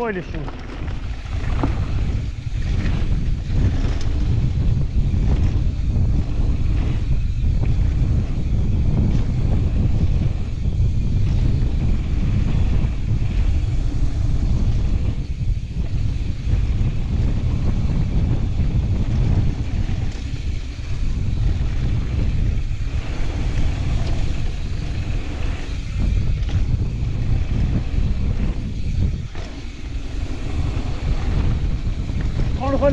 Ой, лещу. 骨